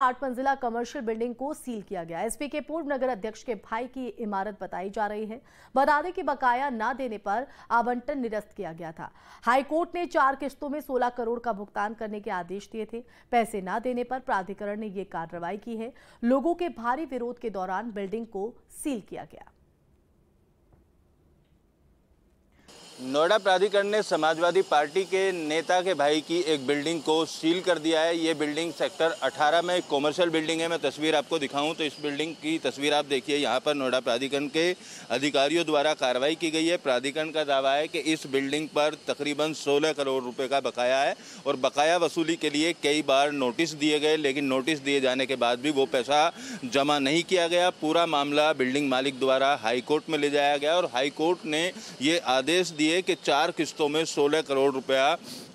आठ मंजिला commercial building को सील किया गया। एसपी के पूर्व नगर अध्यक्ष के भाई की इमारत बताई जा रही है। बता दें कि बकाया न देने पर आवंटन निरस्त किया गया था। हाईकोर्ट ने चार किश्तों में 16 करोड़ का भुगतान करने के आदेश दिए थे। पैसे न देने पर प्राधिकरण ने ये कार्रवाई की है। लोगों के भारी विरोध के दौरान बिल्डिंग को सील किया गया। नोएडा प्राधिकरण ने समाजवादी पार्टी के नेता के भाई की एक बिल्डिंग को सील कर दिया है। ये बिल्डिंग सेक्टर 18 में कॉमर्शियल बिल्डिंग है। मैं तस्वीर आपको दिखाऊँ तो इस बिल्डिंग की तस्वीर आप देखिए। यहाँ पर नोएडा प्राधिकरण के अधिकारियों द्वारा कार्रवाई की गई है। प्राधिकरण का दावा है कि इस बिल्डिंग पर तकरीबन सोलह करोड़ रुपये का बकाया है और बकाया वसूली के लिए कई बार नोटिस दिए गए, लेकिन नोटिस दिए जाने के बाद भी वो पैसा जमा नहीं किया गया। पूरा मामला बिल्डिंग मालिक द्वारा हाईकोर्ट में ले जाया गया और हाईकोर्ट ने ये आदेश दिए दिए कि चार किस्तों में 16 करोड़ रुपया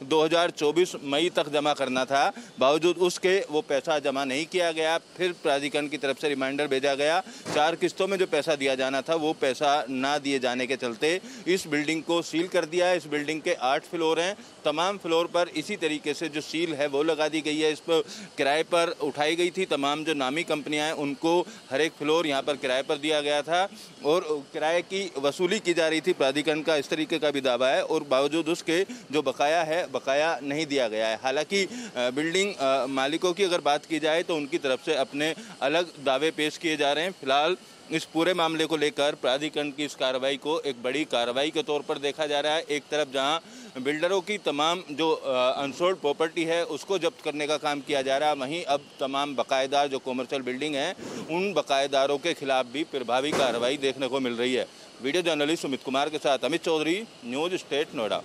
2024 मई तक जमा करना था। बावजूद उसके वो पैसा जमा नहीं किया गया। फिर प्राधिकरण की तरफ़ से रिमाइंडर भेजा गया। चार किस्तों में जो पैसा दिया जाना था, वो पैसा ना दिए जाने के चलते इस बिल्डिंग को सील कर दिया है। इस बिल्डिंग के आठ फ्लोर हैं। तमाम फ्लोर पर इसी तरीके से जो सील है, वो लगा दी गई है। इस पर किराए पर उठाई गई थी। तमाम जो नामी कंपनियाँ हैं, उनको हर एक फ्लोर यहाँ पर किराए पर दिया गया था और किराए की वसूली की जा रही थी। प्राधिकरण का इस तरीके का भी दावा है और बावजूद उसके जो बकाया है, बकाया नहीं दिया गया है। हालाँकि बिल्डिंग मालिकों की अगर बात की जाए तो उनकी तरफ़ से अपने अलग दावे पेश किए जा रहे हैं। फ़िलहाल इस पूरे मामले को लेकर प्राधिकरण की इस कार्रवाई को एक बड़ी कार्रवाई के तौर पर देखा जा रहा है। एक तरफ़ जहाँ बिल्डरों की तमाम जो अनसोल्ड प्रॉपर्टी है, उसको जब्त करने का काम किया जा रहा है। वहीं अब तमाम बकायेदार जो कॉमर्शियल बिल्डिंग हैं, उन बकायेदारों के खिलाफ भी प्रभावी कार्रवाई देखने को मिल रही है। वीडियो जर्नलिस्ट सुमित कुमार के साथ अमित चौधरी न्यूज़ स्टेट नोएडा